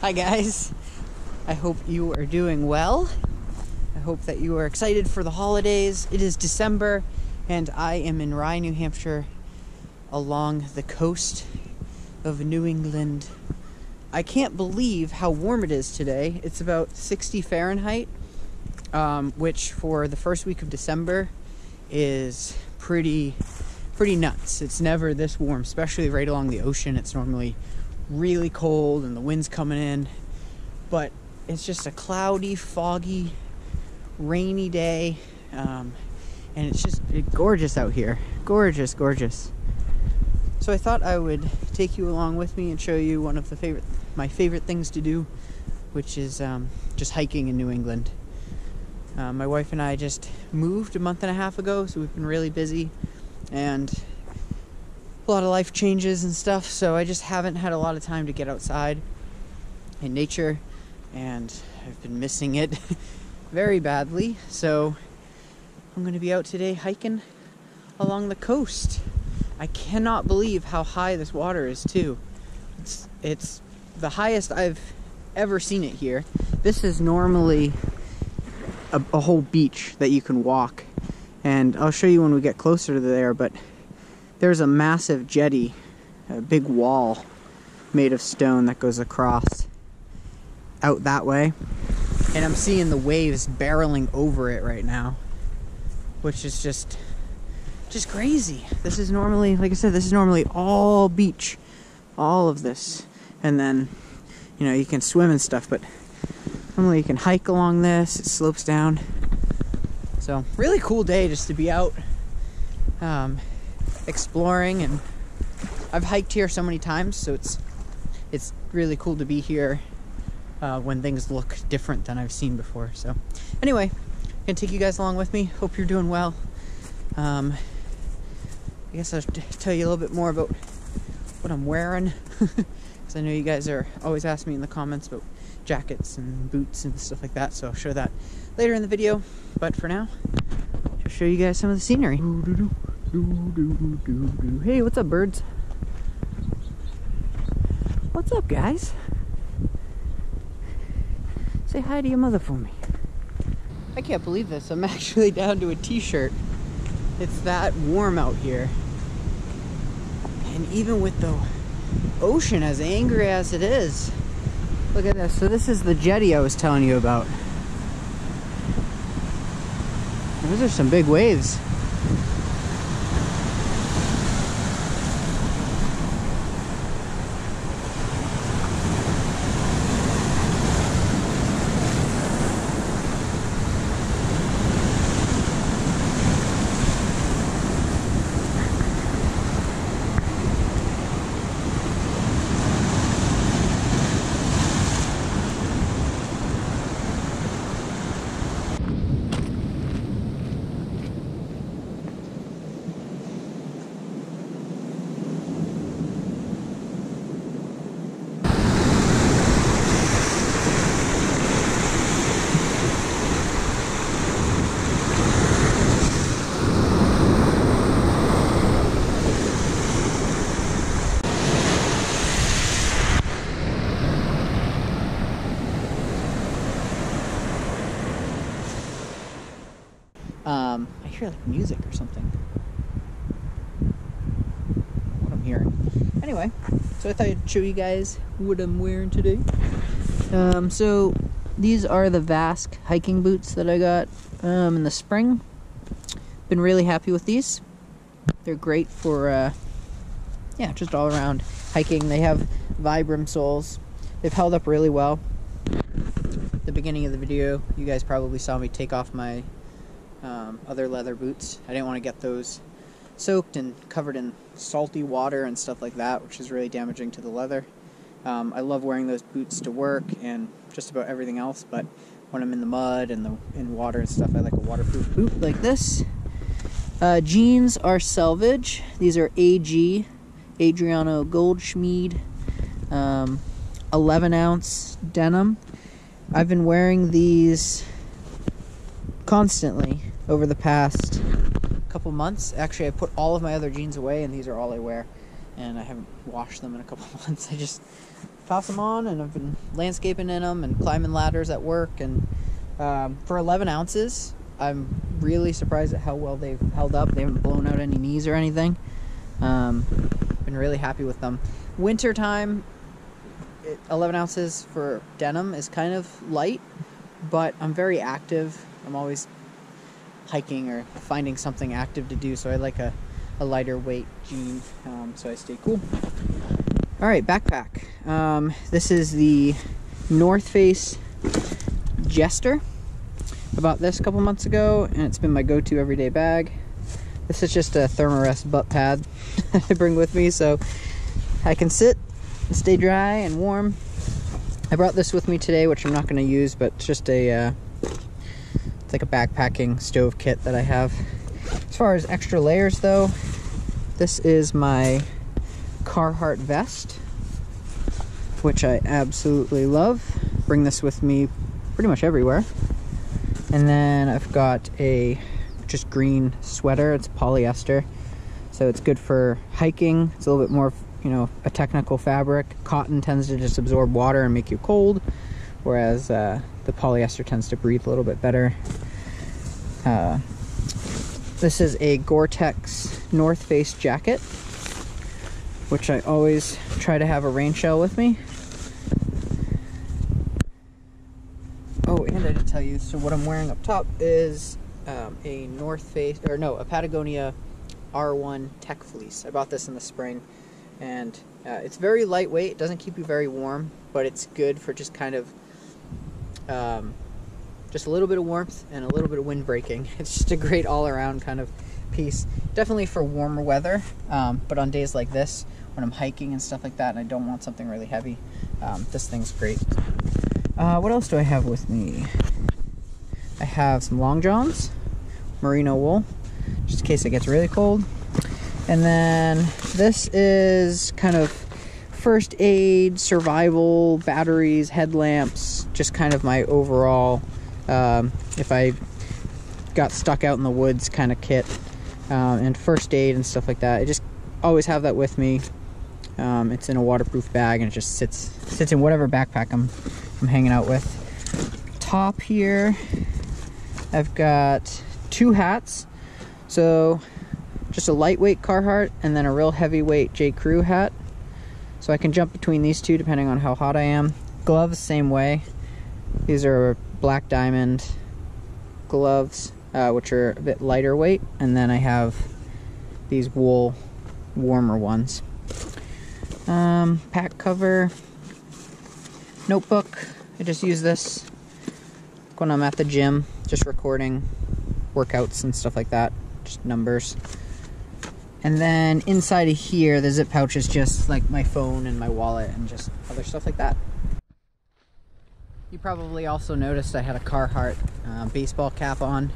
Hi, guys. I hope you are doing well. I hope that you are excited for the holidays. It is December, and I am in Rye, New Hampshire, along the coast of New England. I can't believe how warm it is today. It's about 60 Fahrenheit, um, which for the first week of December is pretty pretty nuts. It's never this warm, especially right along the ocean. It's normally really cold and the wind's coming in. But it's just a cloudy, foggy, rainy day. Um, and it's just gorgeous out here. Gorgeous, gorgeous. So I thought I would take you along with me and show you one of the favorite, my favorite things to do, which is um, just hiking in New England. Uh, my wife and I just moved a month and a half ago, so we've been really busy and a lot of life changes and stuff, so I just haven't had a lot of time to get outside in nature, and I've been missing it very badly. So I'm going to be out today hiking along the coast. I cannot believe how high this water is too. It's it's the highest I've ever seen it here. This is normally a, a whole beach that you can walk, and I'll show you when we get closer to there. But there's a massive jetty, a big wall made of stone that goes across out that way. And I'm seeing the waves barreling over it right now, which is just just crazy. This is normally, like I said, this is normally all beach, all of this. And then, you know, you can swim and stuff, but normally you can hike along this, it slopes down. So, really cool day just to be out. Um, exploring and I've hiked here so many times, so it's it's really cool to be here uh, when things look different than I've seen before. So, anyway, I'm gonna take you guys along with me. Hope you're doing well. Um, I guess I'll tell you a little bit more about what I'm wearing, because I know you guys are always asking me in the comments about jackets and boots and stuff like that. So I'll show that later in the video. But for now, I'll show you guys some of the scenery. Hey, what's up, birds? What's up, guys? Say hi to your mother for me. I can't believe this. I'm actually down to a t-shirt. It's that warm out here. And even with the ocean as angry as it is, look at this. So this is the jetty I was telling you about. Those are some big waves. Um, I hear like music or something. What I'm hearing. Anyway, so I thought I'd show you guys what I'm wearing today. Um, so these are the Vasque hiking boots that I got um, in the spring. Been really happy with these. They're great for, uh, yeah, just all around hiking. They have Vibram soles. They've held up really well. the beginning of the video, you guys probably saw me take off my um, other leather boots. I didn't want to get those soaked and covered in salty water and stuff like that, which is really damaging to the leather. Um, I love wearing those boots to work and just about everything else, but when I'm in the mud and the in water and stuff, I like a waterproof boot like this. Uh, jeans are selvage. These are AG, Adriano Goldschmied, um, 11 ounce denim. I've been wearing these constantly over the past couple months. Actually, I put all of my other jeans away, and these are all I wear. And I haven't washed them in a couple months. I just toss them on, and I've been landscaping in them and climbing ladders at work. And um, for 11 ounces, I'm really surprised at how well they've held up. They haven't blown out any knees or anything. Um, been really happy with them. Winter time, 11 ounces for denim is kind of light, but I'm very active. I'm always hiking or finding something active to do, so I like a, a lighter weight jean um, so I stay cool. All right, backpack. Um, this is the North Face Jester. I bought this a couple months ago, and it's been my go-to everyday bag. This is just a Thermarest butt pad I bring with me, so I can sit and stay dry and warm. I brought this with me today, which I'm not going to use, but it's just a uh, it's like a backpacking stove kit that I have. As far as extra layers, though, this is my Carhartt vest, which I absolutely love. Bring this with me pretty much everywhere. And then I've got a just green sweater. It's polyester, so it's good for hiking. It's a little bit more, you know, a technical fabric. Cotton tends to just absorb water and make you cold, whereas uh, the polyester tends to breathe a little bit better. Uh, this is a Gore-Tex North Face jacket, which I always try to have a rain shell with me. Oh, and I didn't tell you, so what I'm wearing up top is um, a North Face, or no, a Patagonia R1 Tech Fleece. I bought this in the spring, and uh, it's very lightweight. It doesn't keep you very warm, but it's good for just kind of, um, just a little bit of warmth and a little bit of wind breaking. It's just a great all-around kind of piece. Definitely for warmer weather, um, but on days like this, when I'm hiking and stuff like that, and I don't want something really heavy, um, this thing's great. Uh, what else do I have with me? I have some long johns, merino wool, just in case it gets really cold. And then this is kind of first aid, survival, batteries, headlamps, just kind of my overall, um, if I got stuck out in the woods kind of kit, um, and first aid and stuff like that. I just always have that with me. Um, it's in a waterproof bag and it just sits sits in whatever backpack I'm I'm hanging out with. Top here I've got two hats. So just a lightweight Carhartt and then a real heavyweight J. Crew hat. So I can jump between these two depending on how hot I am. Gloves, same way. These are black diamond gloves, uh, which are a bit lighter weight. And then I have these wool warmer ones. Um, pack cover, notebook. I just use this when I'm at the gym just recording workouts and stuff like that, just numbers. And then inside of here, the zip pouch is just like my phone and my wallet and just other stuff like that. You probably also noticed I had a Carhartt uh, baseball cap on.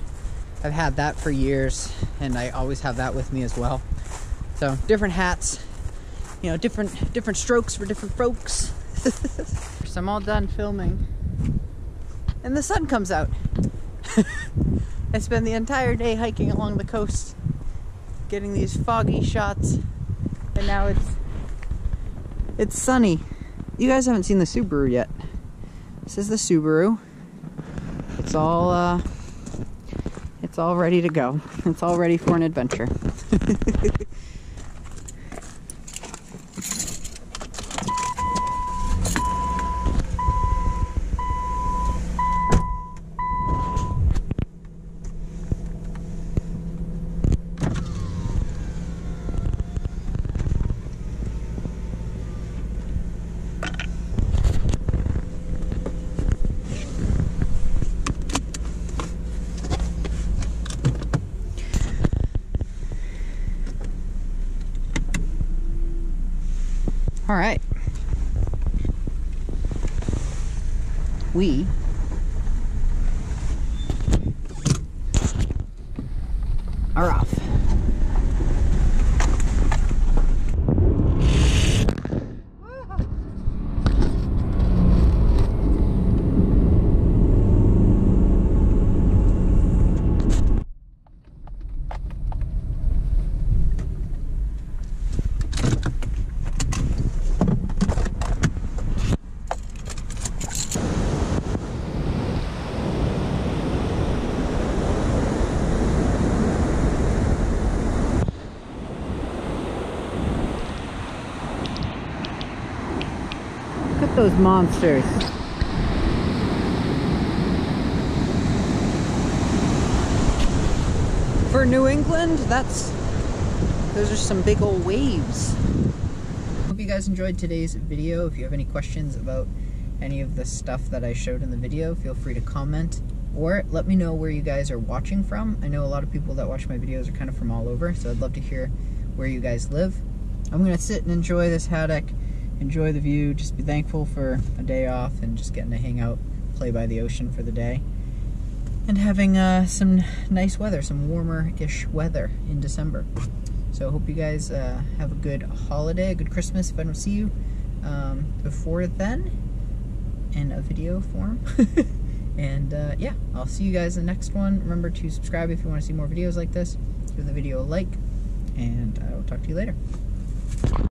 I've had that for years and I always have that with me as well. So different hats, you know, different different strokes for different folks. so I'm all done filming and the sun comes out. I spend the entire day hiking along the coast, getting these foggy shots, and now it's it's sunny. You guys haven't seen the Subaru yet. This is the Subaru. It's all uh, it's all ready to go. It's all ready for an adventure. All right. We Those monsters. For New England, that's those are some big old waves. Hope you guys enjoyed today's video. If you have any questions about any of the stuff that I showed in the video, feel free to comment or let me know where you guys are watching from. I know a lot of people that watch my videos are kind of from all over, so I'd love to hear where you guys live. I'm gonna sit and enjoy this haddock, enjoy the view, just be thankful for a day off and just getting to hang out, play by the ocean for the day and having uh, some nice weather, some warmer-ish weather in December. So I hope you guys uh, have a good holiday, a good Christmas if I don't see you um, before then in a video form. and uh, yeah, I'll see you guys in the next one. Remember to subscribe if you want to see more videos like this. Give the video a like, and I will talk to you later.